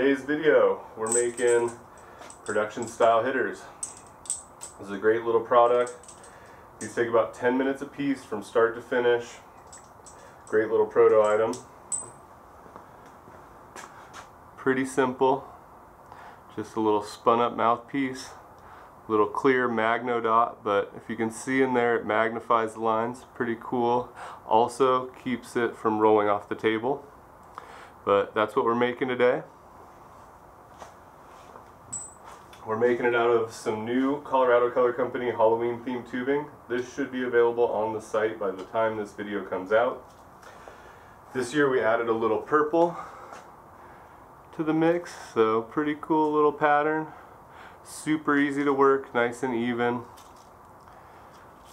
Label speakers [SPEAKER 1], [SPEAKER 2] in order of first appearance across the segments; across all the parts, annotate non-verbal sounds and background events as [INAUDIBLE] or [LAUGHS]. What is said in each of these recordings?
[SPEAKER 1] today's video, we're making production style hitters. This is a great little product. These take about 10 minutes a piece from start to finish. Great little proto item. Pretty simple. Just a little spun up mouthpiece. Little clear magno dot, but if you can see in there, it magnifies the lines. Pretty cool. Also keeps it from rolling off the table. But that's what we're making today. We're making it out of some new Colorado Color Company Halloween themed tubing. This should be available on the site by the time this video comes out. This year we added a little purple to the mix, so pretty cool little pattern. Super easy to work, nice and even.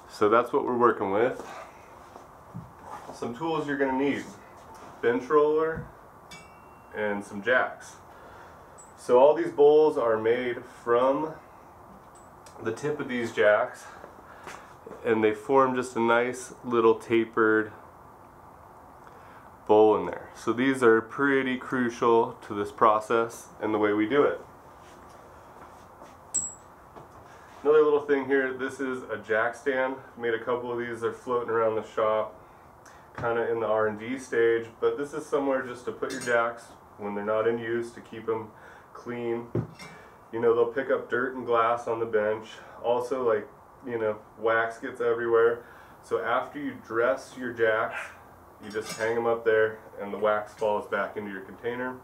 [SPEAKER 1] So that's what we're working with. Some tools you're going to need. Bench roller and some jacks. So all these bowls are made from the tip of these jacks and they form just a nice little tapered bowl in there. So these are pretty crucial to this process and the way we do it. Another little thing here, this is a jack stand. Made a couple of these, they're floating around the shop, kind of in the R&D stage, but this is somewhere just to put your jacks when they're not in use to keep them clean. You know, they'll pick up dirt and glass on the bench. Also, like, you know, wax gets everywhere. So after you dress your jacks, you just hang them up there and the wax falls back into your container.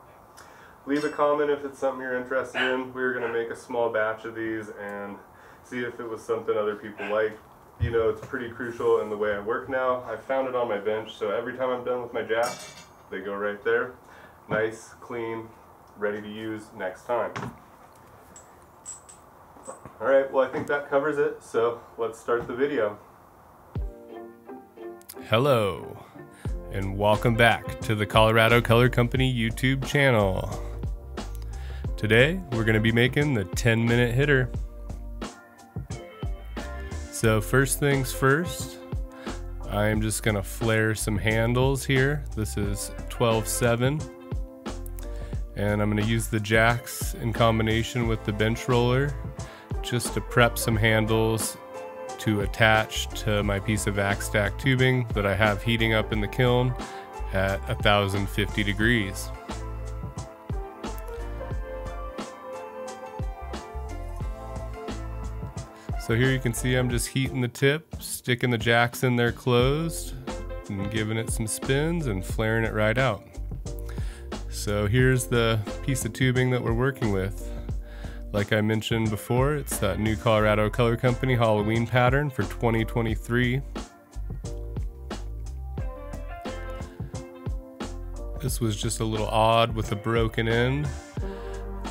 [SPEAKER 1] Leave a comment if it's something you're interested in. We are going to make a small batch of these and see if it was something other people like. You know, it's pretty crucial in the way I work now. I found it on my bench, so every time I'm done with my jacks, they go right there. Nice, clean, ready to use next time. Alright, well I think that covers it, so let's start the video.
[SPEAKER 2] Hello, and welcome back to the Colorado Color Company YouTube channel. Today, we're going to be making the 10 minute hitter. So first things first, I am just going to flare some handles here. This is 12-7 and I'm going to use the jacks in combination with the bench roller just to prep some handles to attach to my piece of vac stack tubing that I have heating up in the kiln at 1050 degrees. So here you can see I'm just heating the tip, sticking the jacks in there closed, and giving it some spins and flaring it right out. So here's the piece of tubing that we're working with. Like I mentioned before, it's that new Colorado Color Company Halloween pattern for 2023. This was just a little odd with a broken end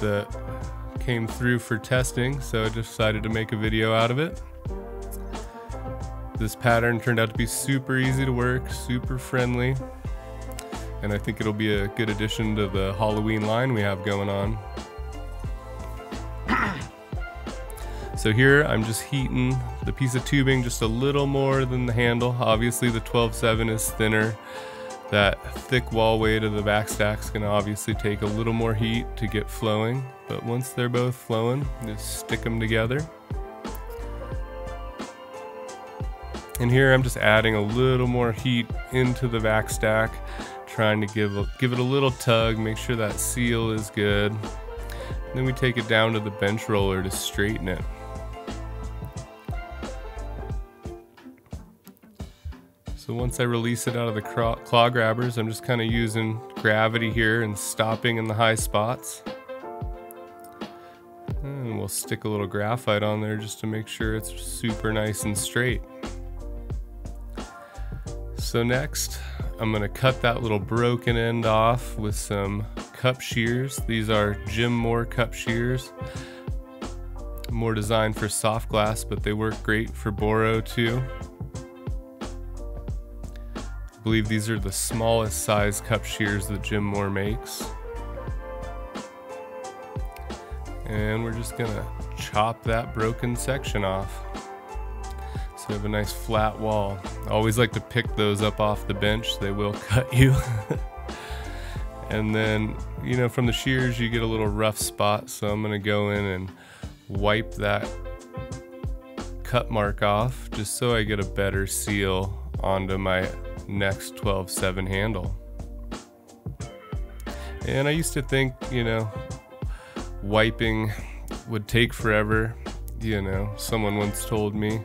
[SPEAKER 2] that came through for testing, so I decided to make a video out of it. This pattern turned out to be super easy to work, super friendly and I think it'll be a good addition to the Halloween line we have going on. [COUGHS] so here I'm just heating the piece of tubing just a little more than the handle. Obviously the 12-7 is thinner. That thick wall weight of the vac stack's gonna obviously take a little more heat to get flowing, but once they're both flowing, just stick them together. And here I'm just adding a little more heat into the vac stack trying to give give it a little tug, make sure that seal is good. And then we take it down to the bench roller to straighten it. So once I release it out of the claw grabbers, I'm just kind of using gravity here and stopping in the high spots. And we'll stick a little graphite on there just to make sure it's super nice and straight. So next, I'm gonna cut that little broken end off with some cup shears. These are Jim Moore cup shears. More designed for soft glass, but they work great for boro too. I believe these are the smallest size cup shears that Jim Moore makes. And we're just gonna chop that broken section off. So we have a nice flat wall. Always like to pick those up off the bench. They will [LAUGHS] cut you. And then, you know, from the shears you get a little rough spot, so I'm gonna go in and wipe that cut mark off just so I get a better seal onto my next 12-7 handle. And I used to think, you know, wiping would take forever. You know, someone once told me,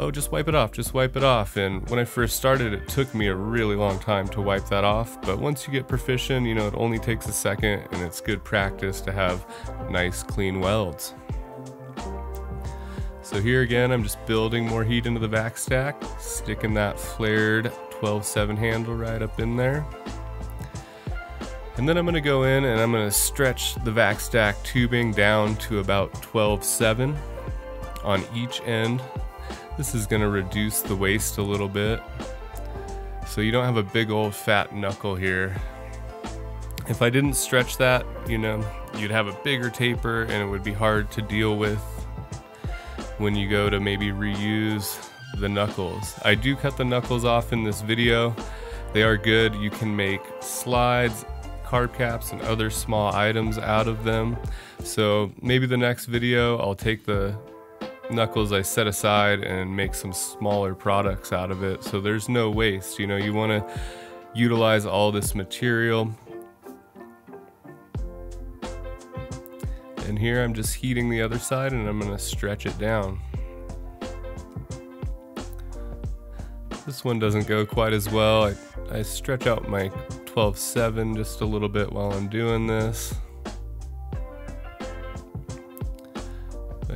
[SPEAKER 2] oh, just wipe it off, just wipe it off. And when I first started, it took me a really long time to wipe that off. But once you get proficient, you know, it only takes a second and it's good practice to have nice, clean welds. So here again, I'm just building more heat into the vac stack, sticking that flared 12-7 handle right up in there. And then I'm gonna go in and I'm gonna stretch the vac stack tubing down to about 12-7 on each end. This is gonna reduce the waste a little bit. So you don't have a big old fat knuckle here. If I didn't stretch that, you know, you'd have a bigger taper and it would be hard to deal with when you go to maybe reuse the knuckles. I do cut the knuckles off in this video. They are good. You can make slides carb caps and other small items out of them. So maybe the next video I'll take the knuckles I set aside and make some smaller products out of it. So there's no waste. You know, you want to utilize all this material. And here I'm just heating the other side and I'm going to stretch it down. This one doesn't go quite as well. I, I stretch out my 12-7 just a little bit while I'm doing this.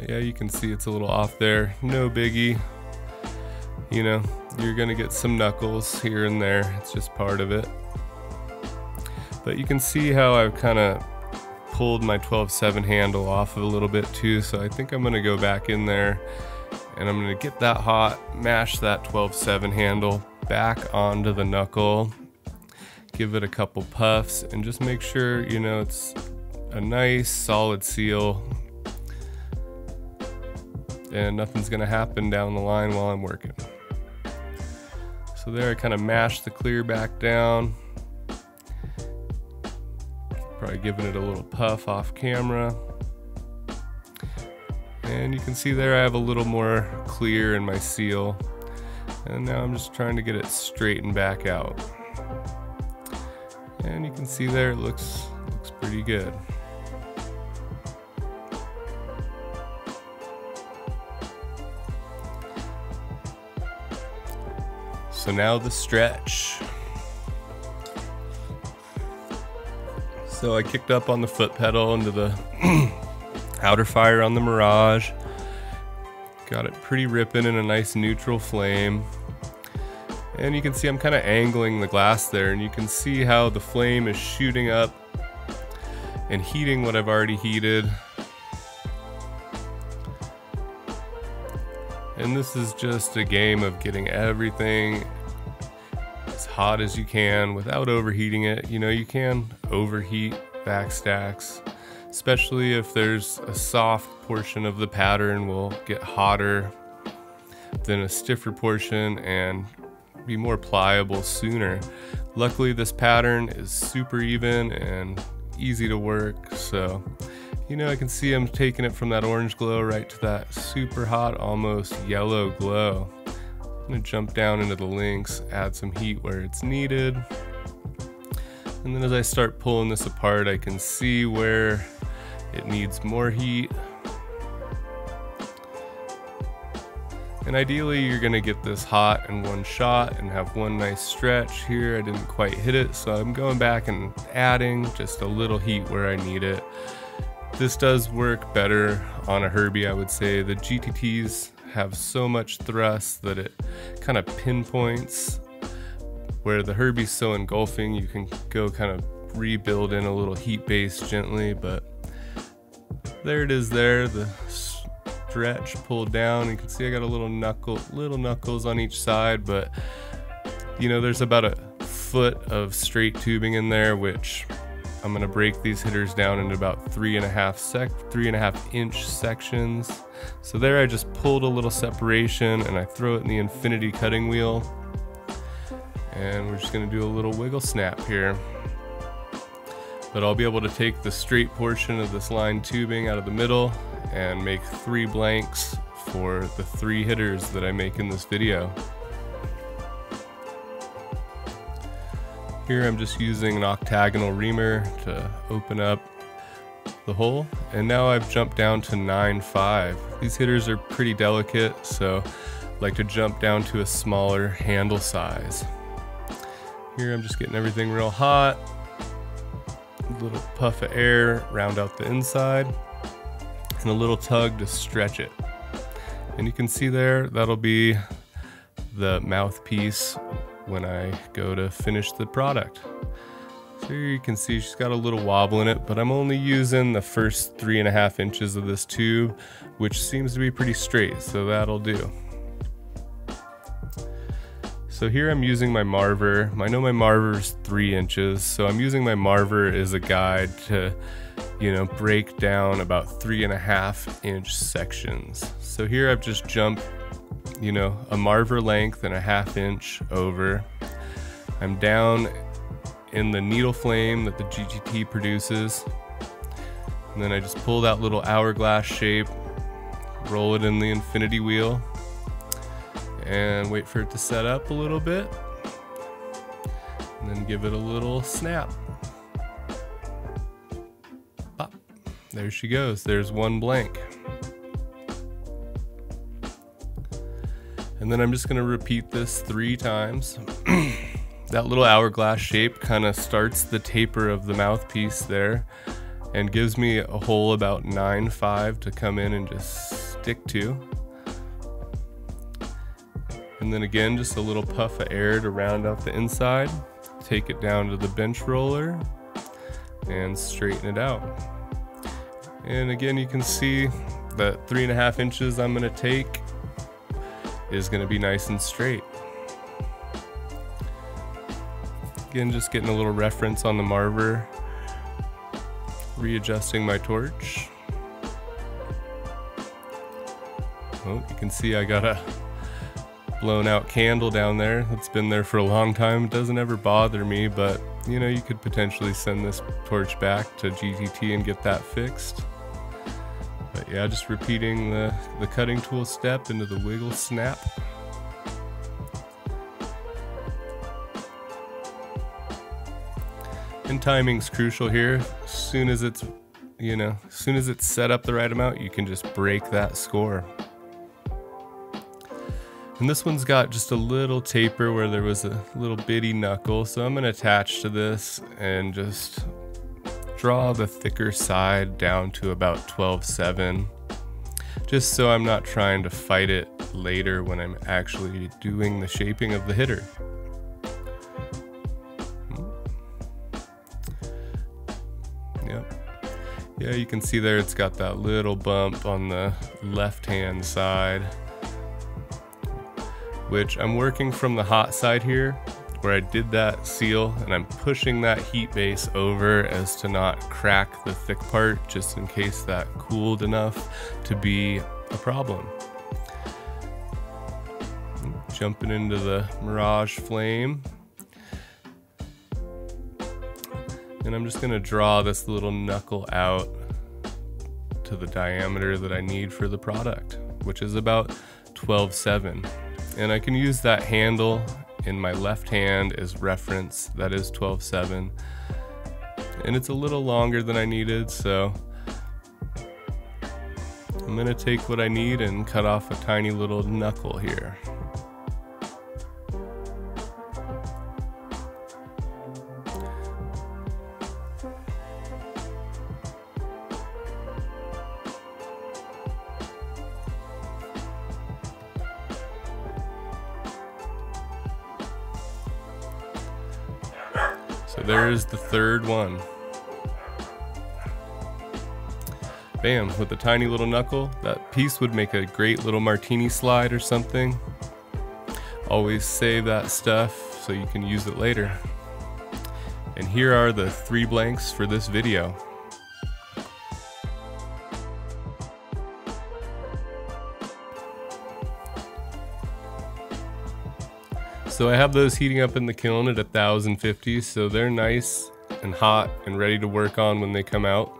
[SPEAKER 2] Yeah, you can see it's a little off there. No biggie. You know, you're gonna get some knuckles here and there. It's just part of it. But you can see how I've kind of pulled my 12-7 handle off a little bit too. So I think I'm gonna go back in there and I'm gonna get that hot, mash that 12-7 handle back onto the knuckle give it a couple puffs and just make sure you know it's a nice solid seal and nothing's gonna happen down the line while I'm working. So there I kind of mashed the clear back down. Probably giving it a little puff off camera. And you can see there I have a little more clear in my seal. And now I'm just trying to get it straightened back out. And you can see there it looks looks pretty good. So now the stretch. So I kicked up on the foot pedal into the [CLEARS THROAT] outer fire on the Mirage. Got it pretty ripping in a nice neutral flame. And you can see I'm kind of angling the glass there and you can see how the flame is shooting up and heating what I've already heated. And this is just a game of getting everything hot as you can without overheating it. You know, you can overheat vac stacks, especially if there's a soft portion of the pattern will get hotter than a stiffer portion and be more pliable sooner. Luckily this pattern is super even and easy to work so you know I can see I'm taking it from that orange glow right to that super hot almost yellow glow. I'm gonna jump down into the Lynx, add some heat where it's needed. And then as I start pulling this apart I can see where it needs more heat And ideally you're gonna get this hot in one shot and have one nice stretch here. I didn't quite hit it, so I'm going back and adding just a little heat where I need it. This does work better on a Herbie, I would say. The GTTs have so much thrust that it kind of pinpoints where the Herbie's so engulfing, you can go kind of rebuild in a little heat base gently, but there it is there. The stretch, pulled down. You can see I got a little knuckle, little knuckles on each side, but you know, there's about a foot of straight tubing in there, which I'm gonna break these hitters down into about three and a half sec, three and a half inch sections. So there I just pulled a little separation and I throw it in the infinity cutting wheel. And we're just gonna do a little wiggle snap here. But I'll be able to take the straight portion of this line tubing out of the middle and make three blanks for the three hitters that I make in this video. Here I'm just using an octagonal reamer to open up the hole and now I've jumped down to 9.5. These hitters are pretty delicate so I like to jump down to a smaller handle size. Here I'm just getting everything real hot. A little puff of air, round out the inside, and a little tug to stretch it. And you can see there, that'll be the mouthpiece when I go to finish the product. So you can see she's got a little wobble in it, but I'm only using the first three and a half inches of this tube, which seems to be pretty straight, so that'll do. So here I'm using my Marver. I know my Marver is three inches, so I'm using my Marver as a guide to, you know, break down about three and a half inch sections. So here I've just jumped, you know, a Marver length and a half inch over. I'm down in the needle flame that the GTT produces. And then I just pull that little hourglass shape, roll it in the infinity wheel, and wait for it to set up a little bit and then give it a little snap. Pop. There she goes. There's one blank. And then I'm just going to repeat this three times. [CLEARS THROAT] that little hourglass shape kind of starts the taper of the mouthpiece there and gives me a hole about 9.5 to come in and just stick to. And then again, just a little puff of air to round out the inside. Take it down to the bench roller and straighten it out. And again, you can see that three and a half inches I'm gonna take is gonna be nice and straight. Again, just getting a little reference on the Marver, readjusting my torch. Oh, you can see I got a blown out candle down there that's been there for a long time. It doesn't ever bother me, but you know, you could potentially send this torch back to GTT and get that fixed. But yeah, just repeating the, the cutting tool step into the wiggle snap. And timing's crucial here. As soon as it's, you know, as soon as it's set up the right amount, you can just break that score. And this one's got just a little taper where there was a little bitty knuckle. So I'm gonna attach to this and just draw the thicker side down to about 12.7. Just so I'm not trying to fight it later when I'm actually doing the shaping of the hitter. Yeah, you can see there it's got that little bump on the left hand side which I'm working from the hot side here where I did that seal and I'm pushing that heat base over as to not crack the thick part just in case that cooled enough to be a problem. Jumping into the Mirage Flame. And I'm just gonna draw this little knuckle out to the diameter that I need for the product, which is about 12.7 and I can use that handle in my left hand as reference that is 12.7 and it's a little longer than I needed so I'm gonna take what I need and cut off a tiny little knuckle here one. Bam, with a tiny little knuckle. That piece would make a great little martini slide or something. Always save that stuff so you can use it later. And here are the three blanks for this video. So I have those heating up in the kiln at 1050, so they're nice and hot and ready to work on when they come out.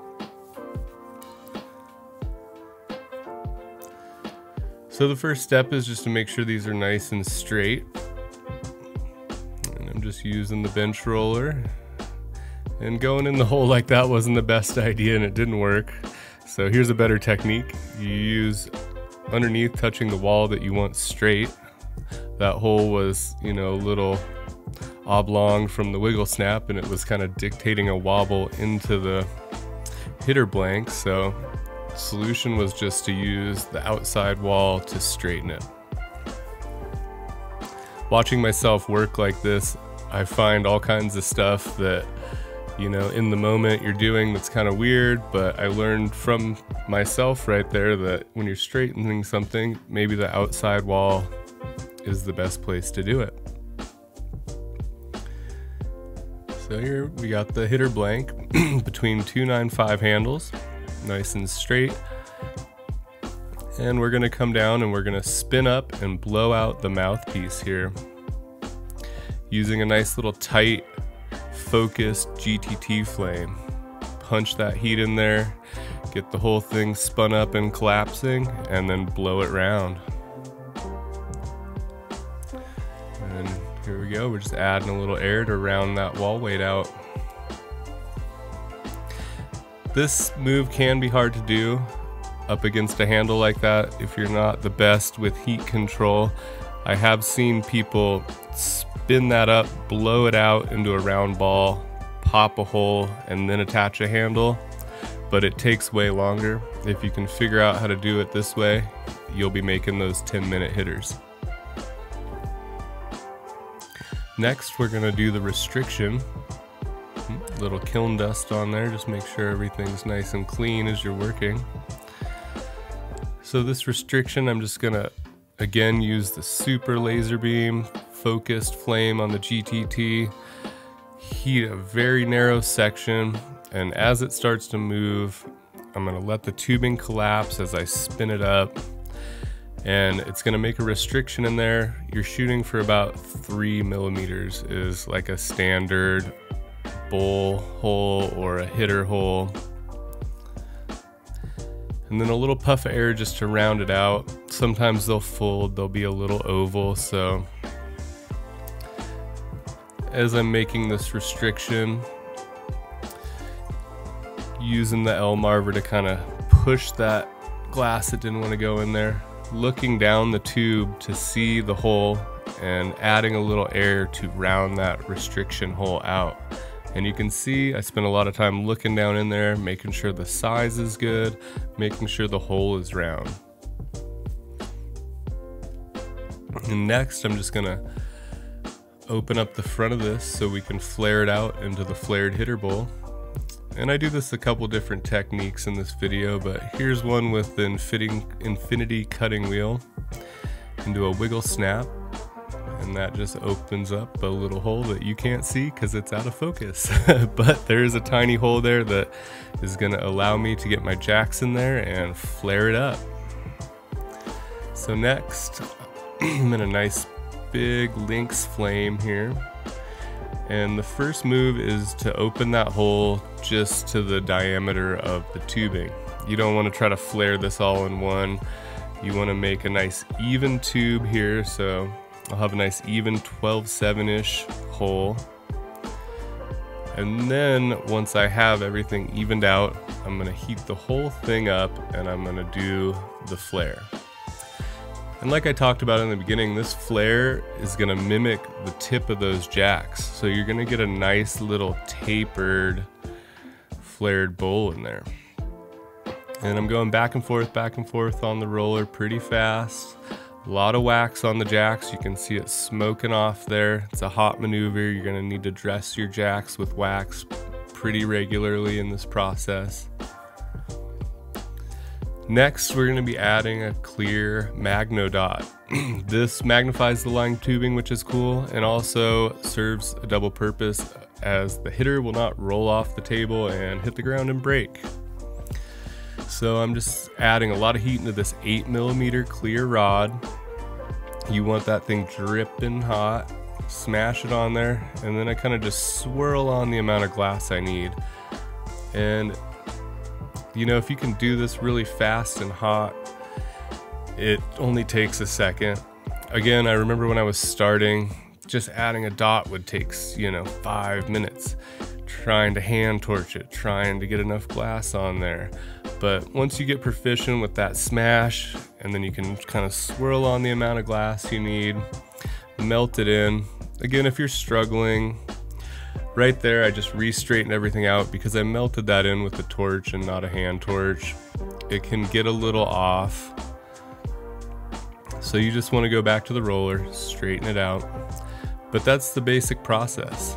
[SPEAKER 2] So the first step is just to make sure these are nice and straight. And I'm just using the bench roller. And going in the [LAUGHS] hole like that wasn't the best idea and it didn't work. So here's a better technique. You use underneath touching the wall that you want straight. That hole was, you know, a little oblong from the wiggle snap and it was kind of dictating a wobble into the hitter blank. So solution was just to use the outside wall to straighten it. Watching myself work like this, I find all kinds of stuff that, you know, in the moment you're doing that's kind of weird, but I learned from myself right there that when you're straightening something, maybe the outside wall is the best place to do it. So here we got the hitter blank [CLEARS THROAT] between 295 handles, nice and straight. And we're gonna come down and we're gonna spin up and blow out the mouthpiece here. Using a nice little tight, focused GTT flame. Punch that heat in there, get the whole thing spun up and collapsing, and then blow it round. We go, we're just adding a little air to round that wall weight out. This move can be hard to do up against a handle like that if you're not the best with heat control. I have seen people spin that up, blow it out into a round ball, pop a hole, and then attach a handle, but it takes way longer. If you can figure out how to do it this way, you'll be making those 10 minute hitters. Next, we're gonna do the restriction. Hmm, little kiln dust on there, just make sure everything's nice and clean as you're working. So this restriction, I'm just gonna, again, use the super laser beam, focused flame on the GTT, heat a very narrow section, and as it starts to move, I'm gonna let the tubing collapse as I spin it up, and it's gonna make a restriction in there. You're shooting for about three millimeters is like a standard bowl hole or a hitter hole and then a little puff of air just to round it out. Sometimes they'll fold, they'll be a little oval, so as I'm making this restriction, using the Elmarver to kind of push that glass that didn't want to go in there, looking down the tube to see the hole and adding a little air to round that restriction hole out. And you can see I spent a lot of time looking down in there, making sure the size is good, making sure the hole is round. And next I'm just gonna open up the front of this so we can flare it out into the flared hitter bowl. And I do this a couple different techniques in this video, but here's one with the infinity cutting wheel into a wiggle snap and that just opens up a little hole that you can't see because it's out of focus. [LAUGHS] but there is a tiny hole there that is going to allow me to get my jacks in there and flare it up. So next, [CLEARS THROAT] I'm in a nice big lynx flame here. And the first move is to open that hole just to the diameter of the tubing. You don't want to try to flare this all in one. You want to make a nice even tube here so I'll have a nice even 12-7-ish hole. And then once I have everything evened out, I'm gonna heat the whole thing up and I'm gonna do the flare. And like I talked about in the beginning, this flare is gonna mimic the tip of those jacks. So you're gonna get a nice little tapered flared bowl in there. And I'm going back and forth, back and forth on the roller pretty fast. A lot of wax on the jacks. You can see it smoking off there. It's a hot maneuver. You're gonna need to dress your jacks with wax pretty regularly in this process. Next, we're gonna be adding a clear magno dot. [CLEARS THROAT] this magnifies the line tubing, which is cool, and also serves a double purpose as the hitter will not roll off the table and hit the ground and break. So I'm just adding a lot of heat into this 8 millimeter clear rod. You want that thing dripping hot. smash it on there, and then I kind of just swirl on the amount of glass I need. And you know, if you can do this really fast and hot, it only takes a second. Again, I remember when I was starting, just adding a dot would take, you know, five minutes. Trying to hand torch it, trying to get enough glass on there. But once you get proficient with that smash, and then you can kind of swirl on the amount of glass you need, melt it in. Again, if you're struggling, right there I just re-straightened everything out because I melted that in with a torch and not a hand torch. It can get a little off. So you just want to go back to the roller, straighten it out. But that's the basic process.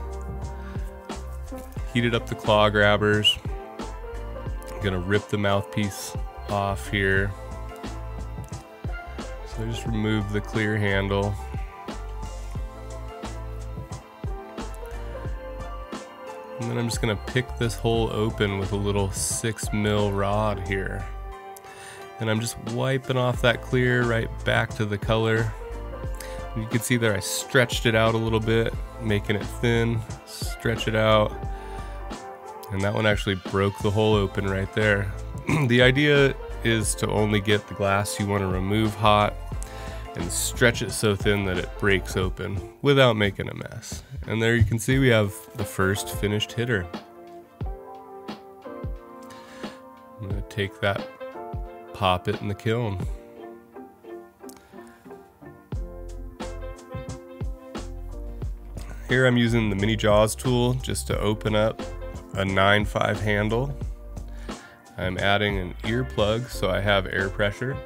[SPEAKER 2] Heated up the claw grabbers. I'm gonna rip the mouthpiece off here. So I just remove the clear handle. And then I'm just gonna pick this hole open with a little six mil rod here. And I'm just wiping off that clear right back to the color. You can see there I stretched it out a little bit, making it thin, stretch it out. And that one actually broke the hole open right there. [CLEARS THROAT] the idea is to only get the glass you want to remove hot and stretch it so thin that it breaks open without making a mess. And there you can see we have the first finished hitter. I'm to take that, pop it in the kiln. Here I'm using the mini jaws tool just to open up a 9.5 handle. I'm adding an earplug so I have air pressure.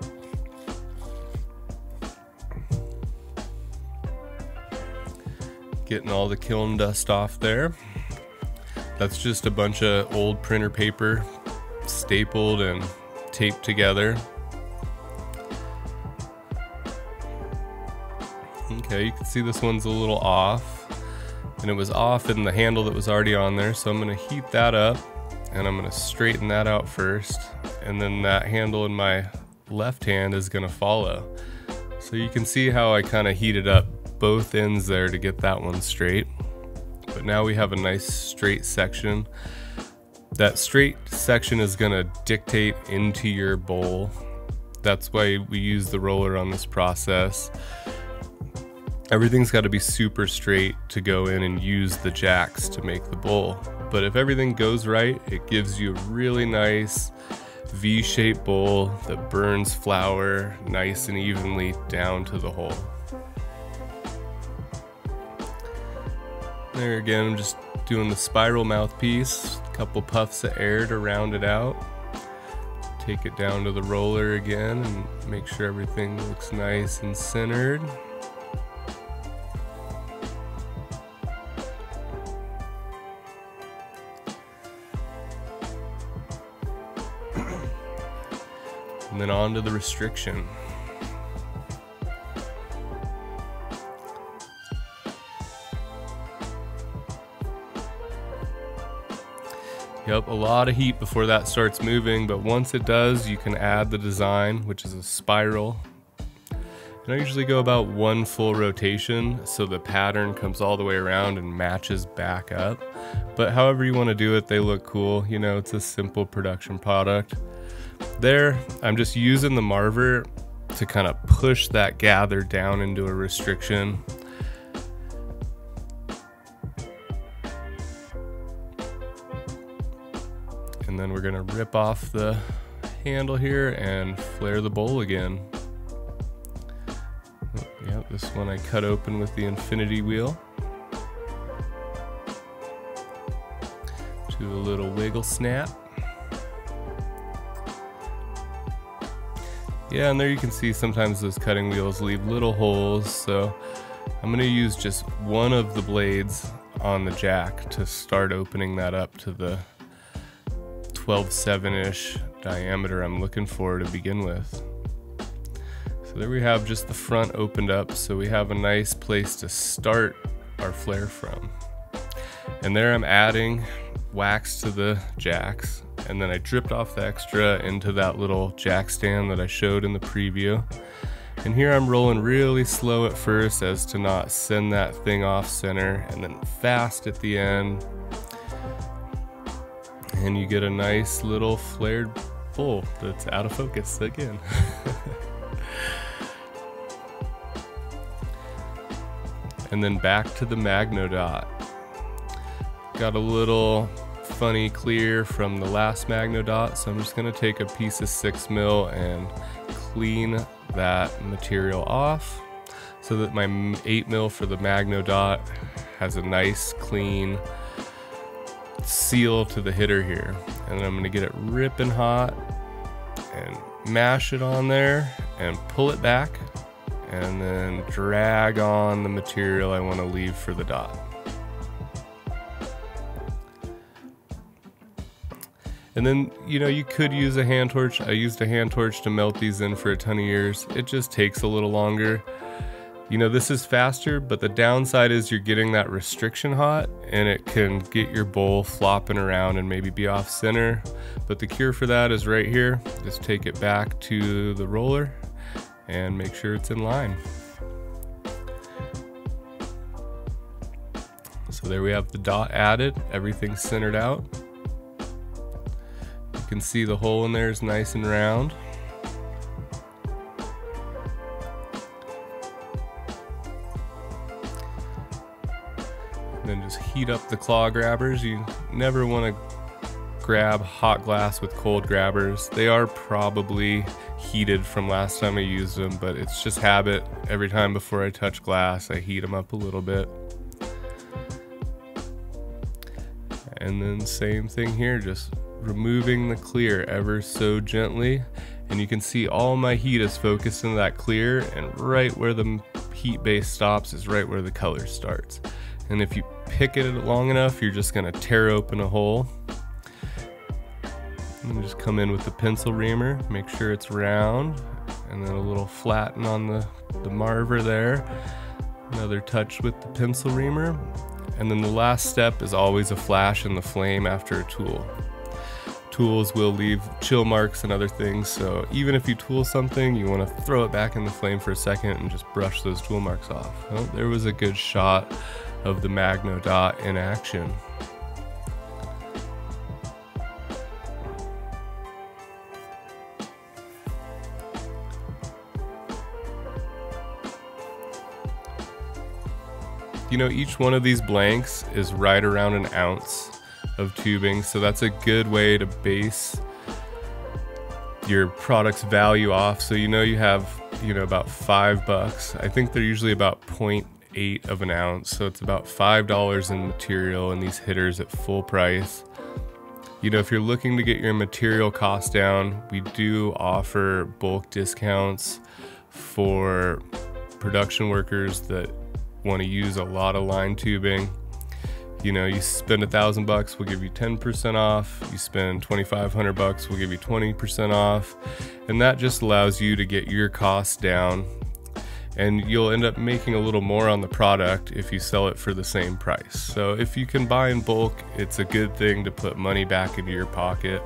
[SPEAKER 2] Getting all the kiln dust off there. That's just a bunch of old printer paper stapled and taped together. Okay, you can see this one's a little off and it was off in the handle that was already on there. So I'm gonna heat that up and I'm gonna straighten that out first. And then that handle in my left hand is gonna follow. So you can see how I kind of heated it up both ends there to get that one straight. But now we have a nice straight section. That straight section is gonna dictate into your bowl. That's why we use the roller on this process. Everything's got to be super straight to go in and use the jacks to make the bowl. But if everything goes right, it gives you a really nice V-shaped bowl that burns flower nice and evenly down to the hole. There again, I'm just doing the spiral mouthpiece, a couple puffs of air to round it out. Take it down to the roller again and make sure everything looks nice and centered. [CLEARS THROAT] and then on to the restriction. Yep, a lot of heat before that starts moving, but once it does, you can add the design, which is a spiral. And I usually go about one full rotation so the pattern comes all the way around and matches back up. But however you want to do it, they look cool. You know, it's a simple production product. There, I'm just using the Marver to kind of push that gather down into a restriction. Then we're gonna rip off the handle here and flare the bowl again. Yep, this one I cut open with the infinity wheel. Do a little wiggle snap. Yeah, and there you can see sometimes those cutting wheels leave little holes, so I'm gonna use just one of the blades on the jack to start opening that up to the 12.7-ish diameter I'm looking for to begin with. So there we have just the front opened up, so we have a nice place to start our flare from. And there I'm adding wax to the jacks and then I dripped off the extra into that little jack stand that I showed in the preview. And here I'm rolling really slow at first as to not send that thing off center and then fast at the end. And you get a nice little flared bowl that's out of focus again. [LAUGHS] and then back to the Magnodot. Got a little funny clear from the last Magnodot, so I'm just gonna take a piece of six mil and clean that material off so that my 8 mil for the Magno Dot has a nice clean seal to the hitter here. And I'm going to get it ripping hot and mash it on there and pull it back and then drag on the material I want to leave for the dot. And then, you know, you could use a hand torch. I used a hand torch to melt these in for a ton of years. It just takes a little longer. You know, this is faster, but the downside is you're getting that restriction hot and it can get your bowl flopping around and maybe be off center. But the cure for that is right here. Just take it back to the roller and make sure it's in line. So there we have the dot added, everything's centered out You can see the hole in there is nice and round. Heat up the claw grabbers. You never want to grab hot glass with cold grabbers. They are probably heated from last time I used them, but it's just habit. Every time before I touch glass, I heat them up a little bit. And then same thing here, just removing the clear ever so gently and you can see all my heat is focused in that clear and right where the heat base stops is right where the color starts and if you pick it long enough you're just going to tear open a hole and just come in with the pencil reamer make sure it's round and then a little flatten on the, the marver there another touch with the pencil reamer and then the last step is always a flash in the flame after a tool tools will leave chill marks and other things. So even if you tool something, you want to throw it back in the flame for a second and just brush those tool marks off. Well, there was a good shot of the Magno Dot in action. You know, each one of these blanks is right around an ounce of tubing. So that's a good way to base your product's value off. So you know you have, you know, about five bucks. I think they're usually about 0.8 of an ounce. So it's about $5 in material and these hitters at full price. You know, if you're looking to get your material cost down, we do offer bulk discounts for production workers that want to use a lot of line tubing you know you spend a thousand bucks we'll give you 10% off you spend 2500 bucks we'll give you 20% off and that just allows you to get your costs down and you'll end up making a little more on the product if you sell it for the same price so if you can buy in bulk it's a good thing to put money back into your pocket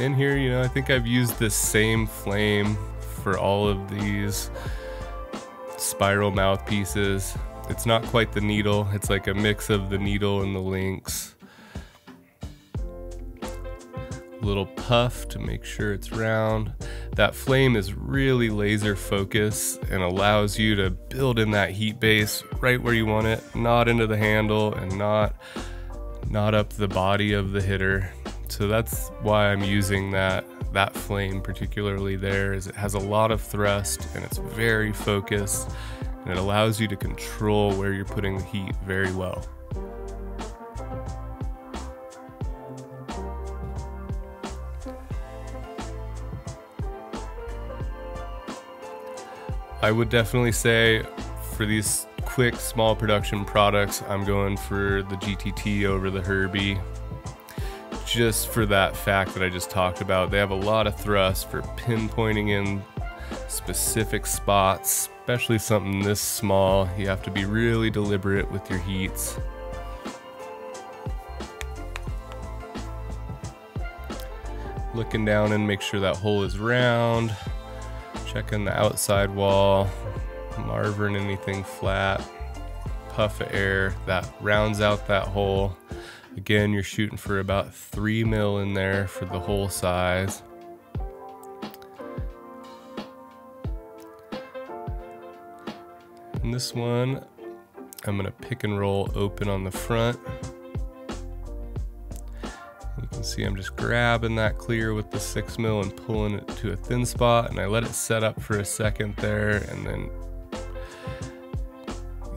[SPEAKER 2] in here you know i think i've used this same flame for all of these spiral mouthpieces. It's not quite the needle, it's like a mix of the needle and the Lynx. Little puff to make sure it's round. That flame is really laser focused and allows you to build in that heat base right where you want it, not into the handle and not not up the body of the hitter. So that's why I'm using that that flame particularly there is it has a lot of thrust and it's very focused and it allows you to control where you're putting the heat very well. I would definitely say for these quick small production products, I'm going for the GTT over the Herbie. just for that fact that I just talked about. They have a lot of thrust for pinpointing in specific spots, especially something this small. You have to be really deliberate with your heats. looking down and make sure that hole is round. Checking the outside wall, marvering anything flat, puff of air that rounds out that hole. Again, you're shooting for about three mil in there for the hole size. And this one, I'm gonna pick and roll open on the front. See I'm just grabbing that clear with the six mil and pulling it to a thin spot and I let it set up for a second there and then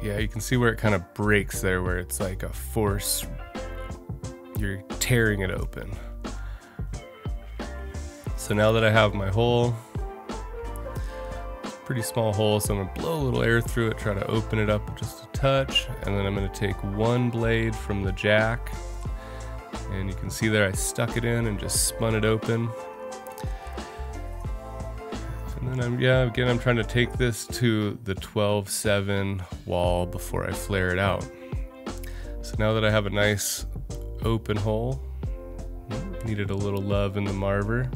[SPEAKER 2] yeah, you can see where it kind of breaks there where it's like a force, you're tearing it open. So now that I have my hole, pretty small hole, so I'm gonna blow a little air through it, try to open it up just a touch, and then I'm gonna take one blade from the jack, and you can see there I stuck it in and just spun it open. And then I'm, yeah, again, I'm trying to take this to the 12-7 wall before I flare it out. So now that I have a nice open hole, needed a little love in the marver.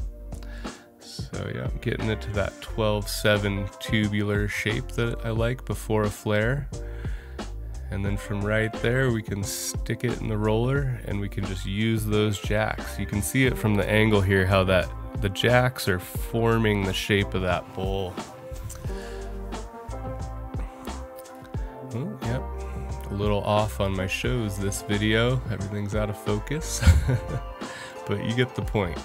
[SPEAKER 2] So yeah, I'm getting it to that 12-7 tubular shape that I like before a flare. And then from right there, we can stick it in the roller and we can just use those jacks. You can see it from the angle here, how that the jacks are forming the shape of that bowl. Oh, yep, a little off on my shows this video. Everything's out of focus, [LAUGHS] but you get the point.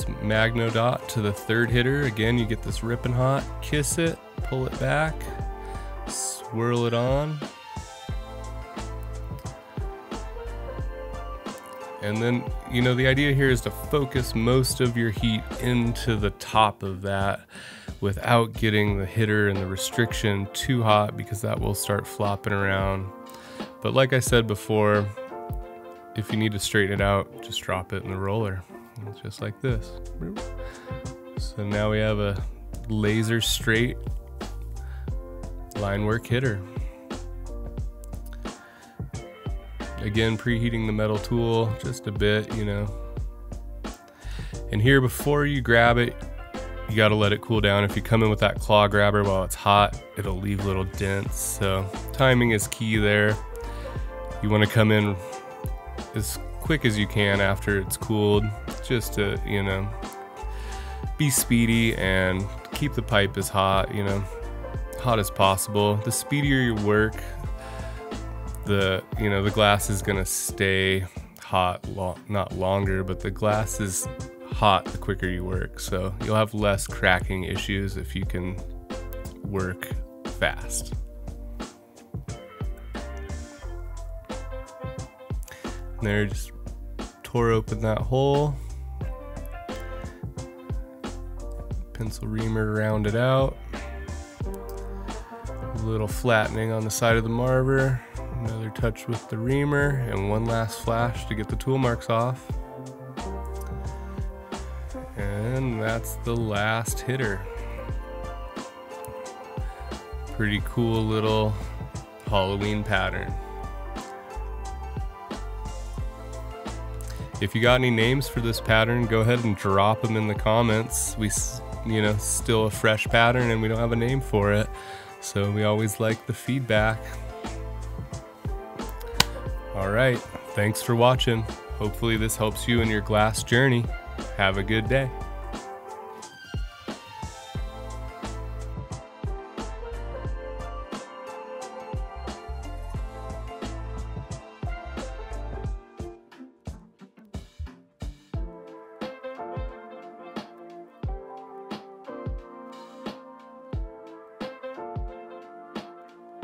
[SPEAKER 2] Adding Magno dot to the third hitter. Again, you get this ripping hot, kiss it, pull it back, swirl it on. And then, you know, the idea here is to focus most of your heat into the top of that without getting the hitter and the restriction too hot because that will start flopping around. But like I said before, if you need to straighten it out, just drop it in the roller. Just like this. So now we have a laser straight line work hitter. Again, preheating the metal tool just a bit, you know. And here, before you grab it, you gotta let it cool down. If you come in with that claw grabber while it's hot, it'll leave little dents. So timing is key there. You wanna come in as quick as you can after it's cooled, just to, you know, be speedy and keep the pipe as hot, you know, hot as possible. The speedier you work, the, you know, the glass is gonna stay hot, lo not longer, but the glass is hot the quicker you work. So you'll have less cracking issues if you can work fast. there, just tore open that hole. Pencil reamer rounded out. A little flattening on the side of the marver. Another touch with the reamer and one last flash to get the tool marks off. And that's the last hitter. Pretty cool little Halloween pattern. If you got any names for this pattern, go ahead and drop them in the comments. We, you know, still a fresh pattern and we don't have a name for it. So we always like the feedback. All right, thanks for watching. Hopefully this helps you in your glass journey. Have a good day.